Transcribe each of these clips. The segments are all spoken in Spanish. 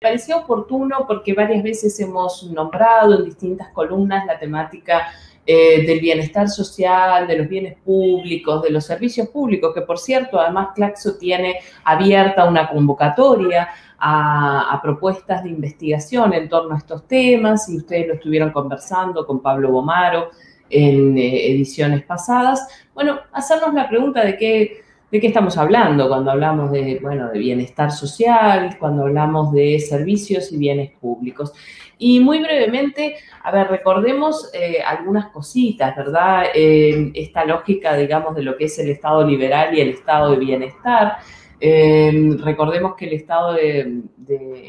parecía oportuno porque varias veces hemos nombrado en distintas columnas la temática eh, del bienestar social, de los bienes públicos, de los servicios públicos, que por cierto, además Claxo tiene abierta una convocatoria a, propuestas de investigación en torno a estos temas, y ustedes lo estuvieron conversando con Pablo Bomaro en eh, ediciones pasadas. Bueno, hacernos la pregunta de qué ¿De qué estamos hablando cuando hablamos de, bueno, de bienestar social, cuando hablamos de servicios y bienes públicos? Y muy brevemente, a ver, recordemos eh, algunas cositas, ¿verdad? esta lógica, digamos, de lo que es el Estado liberal y el Estado de bienestar. Eh, recordemos que el Estado, el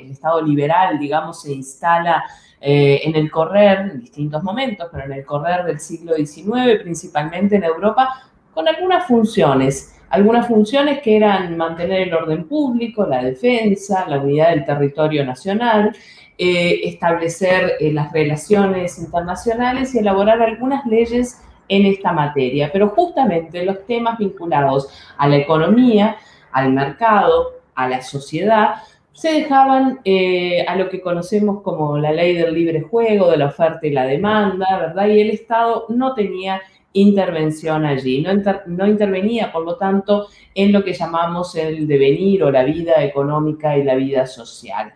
Estado liberal, digamos, se instala eh, en el correr, en distintos momentos, pero en el correr del siglo XIX, principalmente en Europa, con algunas funciones algunas funciones que eran mantener el orden público, la defensa, la unidad del territorio nacional, eh, establecer eh, las relaciones internacionales y elaborar algunas leyes en esta materia. Pero justamente los temas vinculados a la economía, al mercado, a la sociedad, se dejaban eh, a lo que conocemos como la ley del libre juego, de la oferta y la demanda, ¿verdad? Y el Estado no tenía intervención allí. No, intervenía, por lo tanto, en lo que llamamos el devenir o la vida económica y la vida social.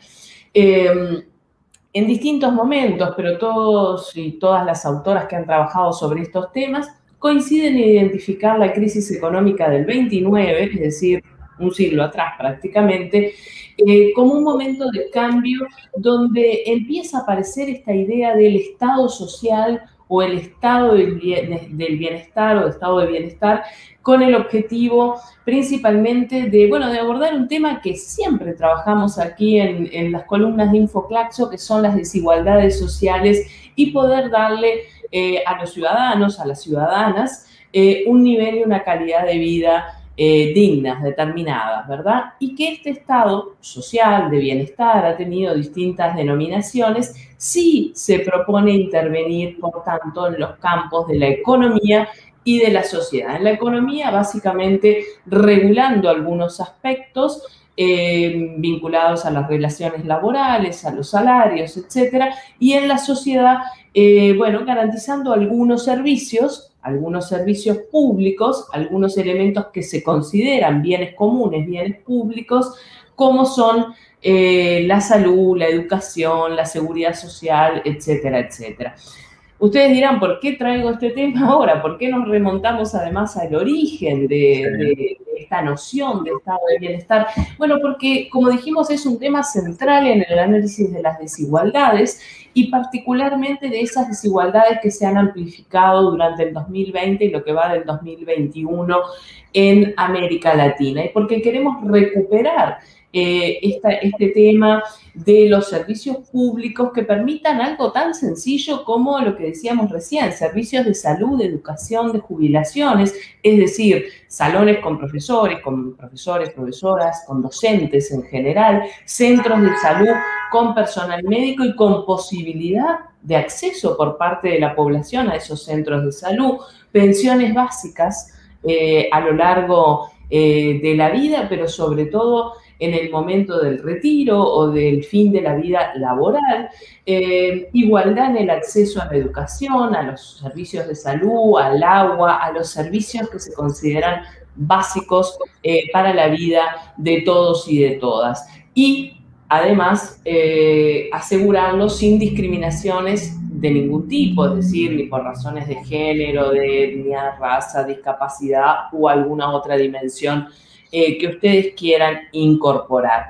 Em, en distintos momentos, pero todos y todas las autoras que han trabajado sobre estos temas coinciden en identificar la crisis económica del 29, es decir, un siglo atrás prácticamente, eh, como un momento de cambio donde empieza a aparecer esta idea del Estado social o el estado del bienestar o estado de bienestar con el objetivo principalmente de, bueno, de abordar un tema que siempre trabajamos aquí en, las columnas de Infoclaxo, que son las desigualdades sociales y poder darle eh, a los ciudadanos, a las ciudadanas, eh, un nivel y una calidad de vida eh, dignas, determinadas, ¿verdad? Y que este estado social de bienestar ha tenido distintas denominaciones, sí se propone intervenir, por tanto, en los campos de la economía y de la sociedad. En la economía, básicamente, regulando algunos aspectos eh, vinculados a las relaciones laborales, a los salarios, etcétera, y en la sociedad, eh, bueno, garantizando algunos servicios algunos servicios públicos, algunos elementos que se consideran bienes comunes, bienes públicos, como son eh, la salud, la educación, la seguridad social, etcétera, etcétera. Ustedes dirán, ¿por qué traigo este tema ahora? ¿Por qué nos remontamos además al origen de, esta noción de estado de bienestar? Bueno, porque como dijimos es un tema central en el análisis de las desigualdades y particularmente de esas desigualdades que se han amplificado durante el 2020 y lo que va del 2021 en América Latina. Y porque queremos recuperar eh, este tema de los servicios públicos que permitan algo tan sencillo como lo que decíamos recién, servicios de salud, de educación, de jubilaciones, es decir, salones con profesores, con profesores, profesoras, con docentes en general, centros de salud con personal médico y con posibilidad de acceso por parte de la población a esos centros de salud, pensiones básicas eh, a lo largo eh, de la vida, pero sobre todo en el momento del retiro o del fin de la vida laboral, eh, igualdad en el acceso a la educación, a los servicios de salud, al agua, a los servicios que se consideran básicos eh, para la vida de todos y de todas. Y además eh, asegurarlo sin discriminaciones de ningún tipo, es decir, ni por razones de género, de etnia, raza, discapacidad o alguna otra dimensión eh, que ustedes quieran incorporar.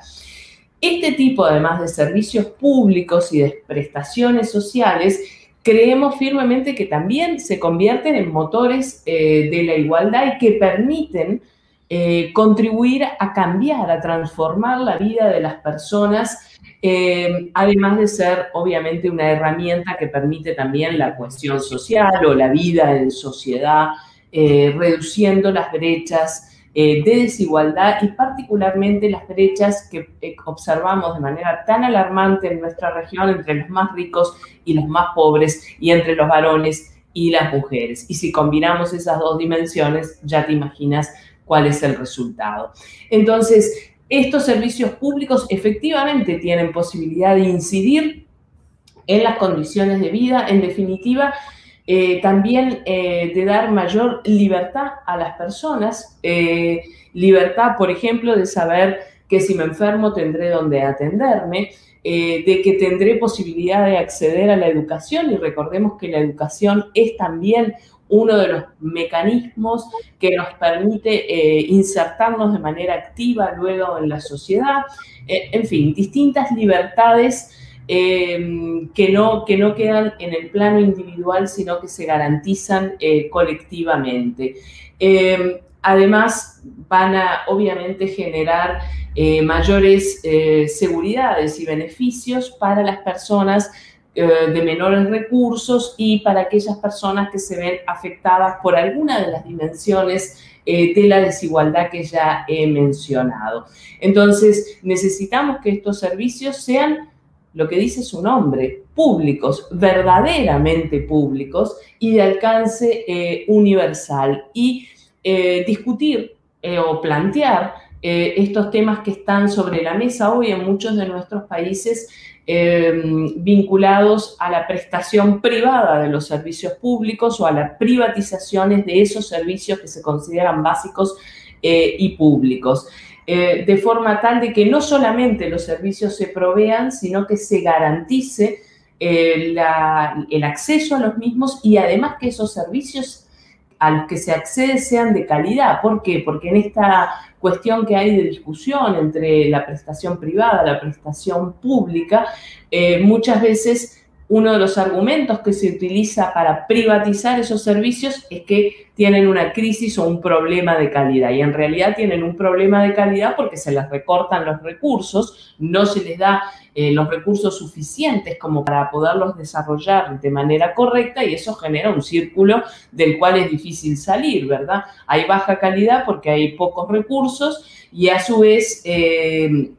Este tipo, además de servicios públicos y de prestaciones sociales, creemos firmemente que también se convierten en motores eh, de la igualdad y que permiten eh, contribuir a cambiar, a transformar la vida de las personas, además de ser obviamente una herramienta que permite también la cohesión social o la vida en sociedad, reduciendo las brechas eh, de desigualdad y particularmente las brechas que eh, observamos de manera tan alarmante en nuestra región entre los más ricos y los más pobres y entre los varones y las mujeres. Y si combinamos esas dos dimensiones, ya te imaginas cuál es el resultado. Entonces, estos servicios públicos efectivamente tienen posibilidad de incidir en las condiciones de vida, en definitiva, eh, también eh, de dar mayor libertad a las personas, eh, libertad, por ejemplo, de saber que si me enfermo tendré donde atenderme, de que tendré posibilidad de acceder a la educación y recordemos que la educación es también uno de los mecanismos que nos permite insertarnos de manera activa luego en la sociedad, en fin, distintas libertades Em, que, no, que no quedan en el plano individual, sino que se garantizan eh, colectivamente. Em, además, van a obviamente generar eh, mayores eh, seguridades y beneficios para las personas de menores recursos y para aquellas personas que se ven afectadas por alguna de las dimensiones de la desigualdad que ya he mencionado. Entonces, necesitamos que estos servicios sean lo que dice su nombre, públicos, verdaderamente públicos y de alcance eh, universal. Y eh, discutir eh, o plantear estos temas que están sobre la mesa hoy en muchos de nuestros países vinculados a la prestación privada de los servicios públicos o a las privatizaciones de esos servicios que se consideran básicos y públicos. Eh, de forma tal de que no solamente los servicios se provean, sino que se garantice eh, el acceso a los mismos y además que esos servicios a los que se accede sean de calidad. ¿Por qué? Porque en esta cuestión que hay de discusión entre la prestación privada, la prestación pública, eh, muchas veces uno de los argumentos que se utiliza para privatizar esos servicios es que tienen una crisis o un problema de calidad. Y en realidad tienen un problema de calidad porque se les recortan los recursos, no se les da eh, los recursos suficientes como para poderlos desarrollar de manera correcta y eso genera un círculo del cual es difícil salir, ¿verdad? Hay baja calidad porque hay pocos recursos y a su vez... Eh,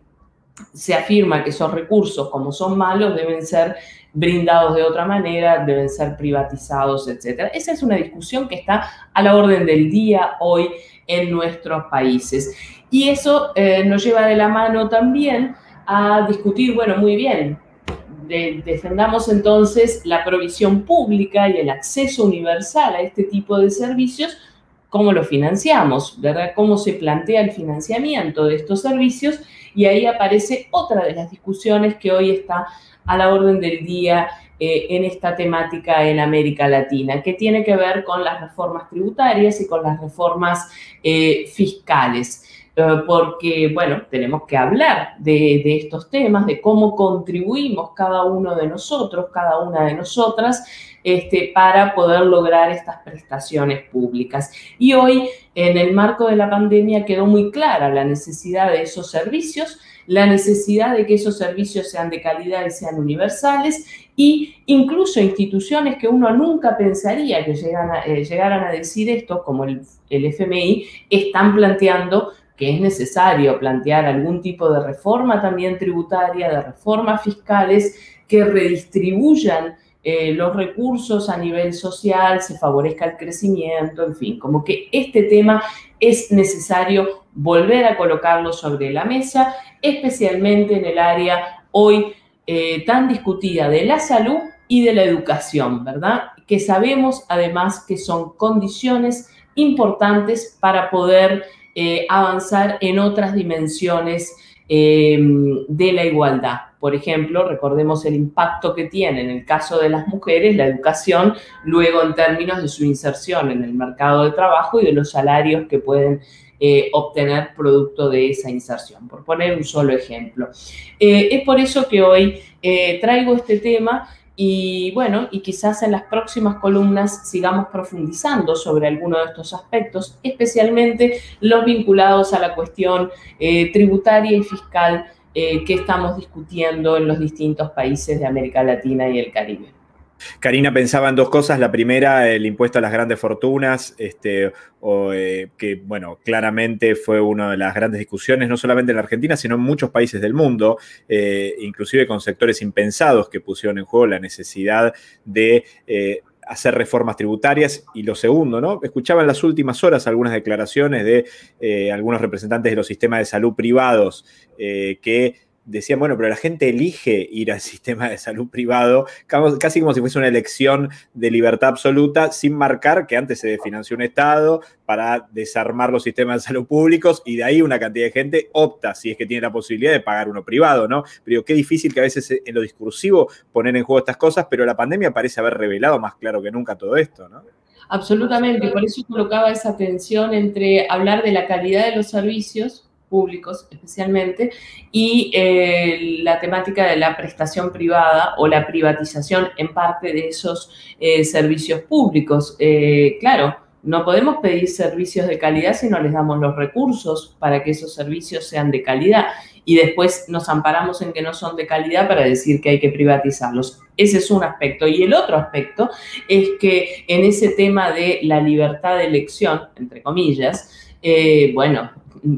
se afirma que esos recursos, como son malos, deben ser brindados de otra manera, deben ser privatizados, etc. Esa es una discusión que está a la orden del día hoy en nuestros países. Y eso eh, nos lleva de la mano también a discutir, bueno, muy bien, defendamos entonces la provisión pública y el acceso universal a este tipo de servicios, cómo lo financiamos, ¿verdad? Cómo se plantea el financiamiento de estos servicios y ahí aparece otra de las discusiones que hoy está a la orden del día eh, en esta temática en América Latina, que tiene que ver con las reformas tributarias y con las reformas eh, fiscales. Eh, porque, bueno, tenemos que hablar de, de, estos temas, de cómo contribuimos cada uno de nosotros, cada una de nosotras, este, para poder lograr estas prestaciones públicas. Y hoy, en el marco de la pandemia, quedó muy clara la necesidad de esos servicios, la necesidad de que esos servicios sean de calidad y sean universales y incluso instituciones que uno nunca pensaría que eh, llegaran a decir esto, como el, el FMI, están planteando que es necesario plantear algún tipo de reforma también tributaria, de reformas fiscales que redistribuyan eh, los recursos a nivel social, se favorezca el crecimiento, en fin, como que este tema es necesario volver a colocarlo sobre la mesa, especialmente en el área hoy eh, tan discutida de la salud y de la educación, ¿verdad? Que sabemos además que son condiciones importantes para poder eh, avanzar en otras dimensiones de la igualdad. Por ejemplo, recordemos el impacto que tiene en el caso de las mujeres la educación, luego en términos de su inserción en el mercado de trabajo y de los salarios que pueden eh, obtener producto de esa inserción, por poner un solo ejemplo. Eh, es por eso que hoy eh, traigo este tema y bueno, y quizás en las próximas columnas sigamos profundizando sobre alguno de estos aspectos, especialmente los vinculados a la cuestión tributaria y fiscal eh, que estamos discutiendo en los distintos países de América Latina y el Caribe. Karina pensaba en dos cosas. La primera, el impuesto a las grandes fortunas, este, eh, que, bueno, claramente fue una de las grandes discusiones, no solamente en la Argentina, sino en muchos países del mundo, eh, inclusive con sectores impensados que pusieron en juego la necesidad de hacer reformas tributarias. Y lo segundo, ¿no? Escuchaba en las últimas horas algunas declaraciones de eh, algunos representantes de los sistemas de salud privados eh, que decían, bueno, pero la gente elige ir al sistema de salud privado, casi como si fuese una elección de libertad absoluta, sin marcar que antes se financió un Estado para desarmar los sistemas de salud públicos y de ahí una cantidad de gente opta, si es que tiene la posibilidad de pagar uno privado, ¿no? Pero qué difícil que a veces en lo discursivo poner en juego estas cosas, pero la pandemia parece haber revelado más claro que nunca todo esto, ¿no? Absolutamente, por eso colocaba esa tensión entre hablar de la calidad de los servicios públicos especialmente, y eh, la temática de la prestación privada o la privatización en parte de esos eh, servicios públicos. Eh, claro, no podemos pedir servicios de calidad si no les damos los recursos para que esos servicios sean de calidad y después nos amparamos en que no son de calidad para decir que hay que privatizarlos. Ese es un aspecto. Y el otro aspecto es que en ese tema de la libertad de elección, entre comillas, bueno,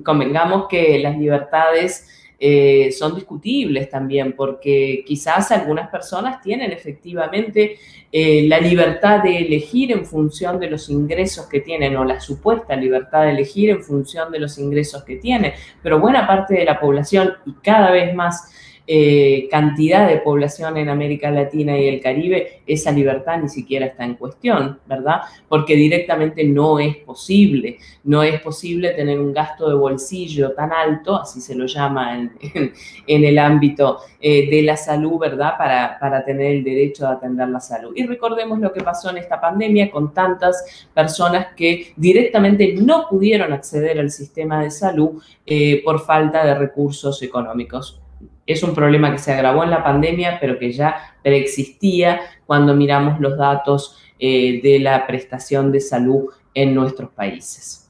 convengamos que las libertades eh, son discutibles también, porque quizás algunas personas tienen efectivamente eh, la libertad de elegir en función de los ingresos que tienen o la supuesta libertad de elegir en función de los ingresos que tienen, pero buena parte de la población y cada vez más eh, cantidad de población en América Latina y el Caribe, esa libertad ni siquiera está en cuestión, ¿verdad? Porque directamente no es posible, no es posible tener un gasto de bolsillo tan alto, así se lo llama en, el ámbito eh, de la salud, ¿verdad? Para, tener el derecho de atender la salud. Y recordemos lo que pasó en esta pandemia con tantas personas que directamente no pudieron acceder al sistema de salud eh, por falta de recursos económicos es un problema que se agravó en la pandemia, pero que ya preexistía cuando miramos los datos eh, de la prestación de salud en nuestros países.